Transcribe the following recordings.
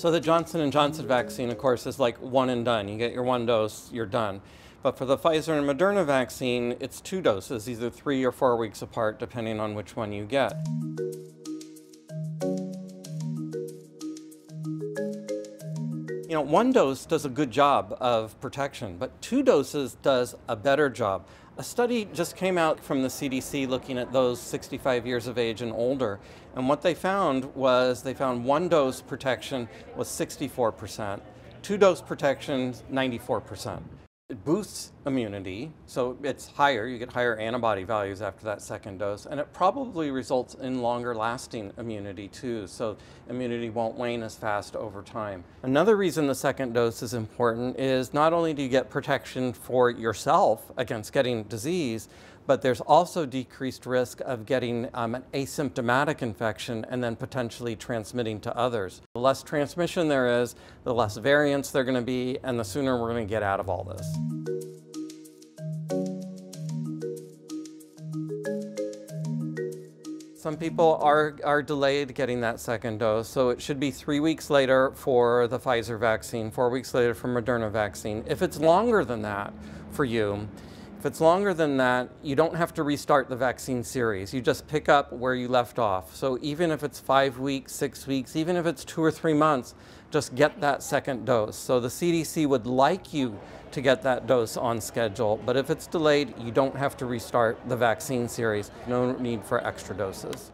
So the Johnson & Johnson vaccine, of course, is like one and done. You get your one dose, you're done. But for the Pfizer and Moderna vaccine, it's two doses, either three or four weeks apart, depending on which one you get. You know, one dose does a good job of protection, but two doses does a better job. A study just came out from the CDC looking at those 65 years of age and older, and what they found was they found one dose protection was 64%, two dose protection 94%. It boosts immunity, so it's higher, you get higher antibody values after that second dose, and it probably results in longer lasting immunity too, so immunity won't wane as fast over time. Another reason the second dose is important is not only do you get protection for yourself against getting disease, but there's also decreased risk of getting um, an asymptomatic infection and then potentially transmitting to others. The less transmission there is, the less variants there are going to be, and the sooner we're going to get out of all this. Some people are, are delayed getting that second dose, so it should be three weeks later for the Pfizer vaccine, four weeks later for Moderna vaccine. If it's longer than that for you, if it's longer than that, you don't have to restart the vaccine series. You just pick up where you left off. So even if it's five weeks, six weeks, even if it's two or three months, just get that second dose. So the CDC would like you to get that dose on schedule, but if it's delayed, you don't have to restart the vaccine series. No need for extra doses.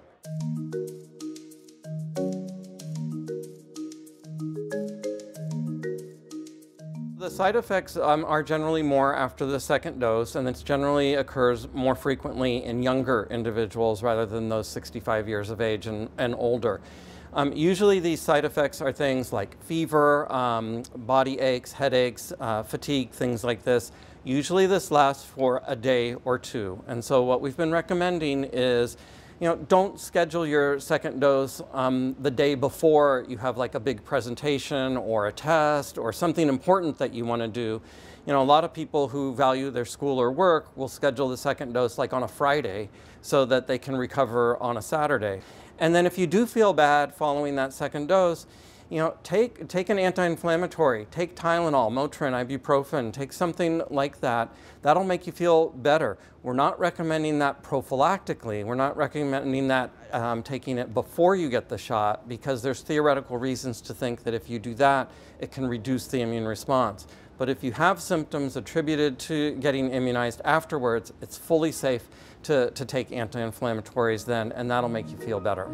The side effects um, are generally more after the second dose, and it generally occurs more frequently in younger individuals rather than those 65 years of age and, and older. Um, usually these side effects are things like fever, um, body aches, headaches, uh, fatigue, things like this. Usually this lasts for a day or two. And so what we've been recommending is you know, don't schedule your second dose um, the day before you have like a big presentation or a test or something important that you want to do. You know, a lot of people who value their school or work will schedule the second dose like on a Friday so that they can recover on a Saturday. And then if you do feel bad following that second dose, you know, take, take an anti-inflammatory, take Tylenol, Motrin, ibuprofen, take something like that. That'll make you feel better. We're not recommending that prophylactically. We're not recommending that um, taking it before you get the shot because there's theoretical reasons to think that if you do that, it can reduce the immune response. But if you have symptoms attributed to getting immunized afterwards, it's fully safe to, to take anti-inflammatories then, and that'll make you feel better.